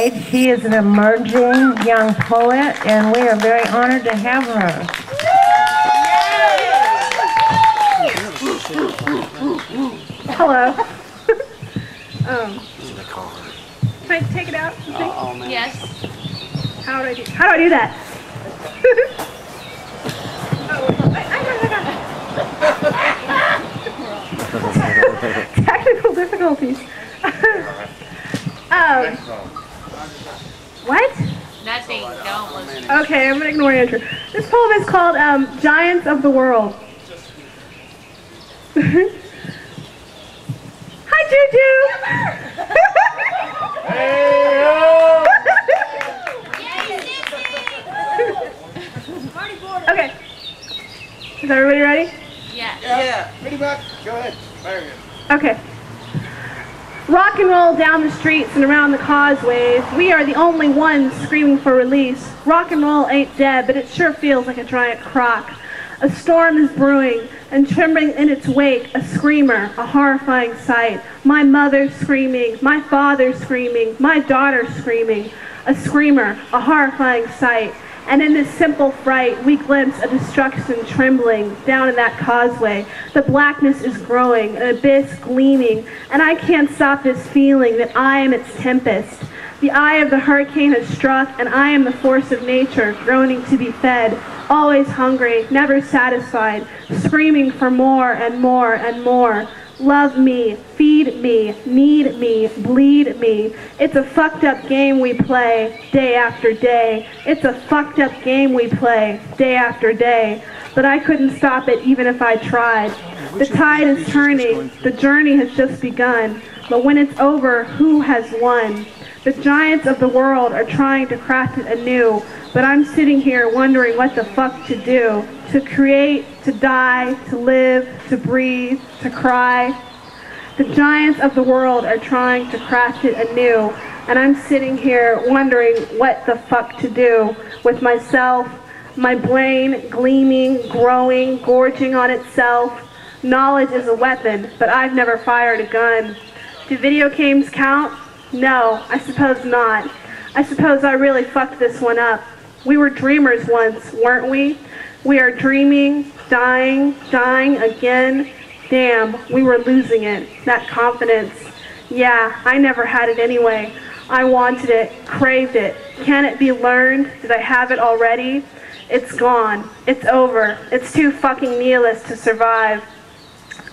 She is an emerging young poet, and we are very honored to have her. Hello. um, can I take it out? you think? Yes. How do I do? How do I do that? oh, I, I got it. I got it. Technical difficulties. um, what? Nothing. Don't listen. Okay, I'm gonna ignore Andrew. This poem is called um, "Giants of the World." Hi, Juju. Hey! okay. Is everybody ready? Yeah. Pretty much. Go ahead. Very good. Okay. Rock and roll down the streets and around the causeways. We are the only ones screaming for release. Rock and roll ain't dead, but it sure feels like a giant crock. A storm is brewing, and trembling in its wake, a screamer, a horrifying sight. My mother screaming, my father screaming, my daughter screaming. A screamer, a horrifying sight. And in this simple fright, we glimpse a destruction trembling down in that causeway. The blackness is growing, an abyss gleaming, and I can't stop this feeling that I am its tempest. The eye of the hurricane has struck, and I am the force of nature, groaning to be fed, always hungry, never satisfied, screaming for more and more and more. Love me, feed me, need me, bleed me. It's a fucked up game we play day after day. It's a fucked up game we play day after day. But I couldn't stop it even if I tried. The tide is turning, the journey has just begun. But when it's over, who has won? The giants of the world are trying to craft it anew, but I'm sitting here wondering what the fuck to do. To create, to die, to live, to breathe, to cry. The giants of the world are trying to craft it anew, and I'm sitting here wondering what the fuck to do with myself, my brain gleaming, growing, gorging on itself. Knowledge is a weapon, but I've never fired a gun. Do video games count? No, I suppose not. I suppose I really fucked this one up. We were dreamers once, weren't we? We are dreaming, dying, dying again. Damn, we were losing it. That confidence. Yeah, I never had it anyway. I wanted it, craved it. Can it be learned? Did I have it already? It's gone. It's over. It's too fucking nihilist to survive.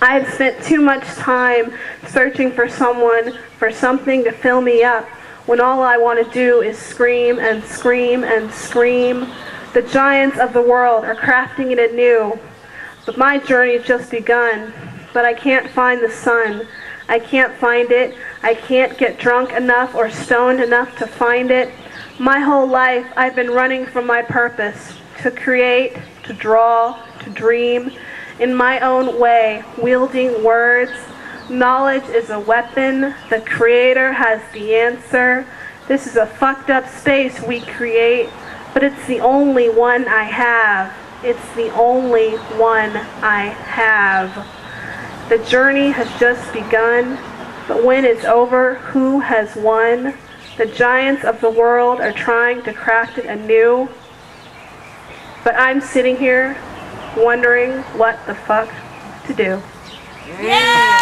I have spent too much time searching for someone, for something to fill me up, when all I want to do is scream and scream and scream. The giants of the world are crafting it anew, but my journey's just begun. But I can't find the sun. I can't find it. I can't get drunk enough or stoned enough to find it. My whole life I've been running from my purpose to create, to draw, to dream in my own way, wielding words. Knowledge is a weapon. The Creator has the answer. This is a fucked up space we create, but it's the only one I have. It's the only one I have. The journey has just begun, but when it's over, who has won? The giants of the world are trying to craft it anew, but I'm sitting here wondering what the fuck to do. Yeah!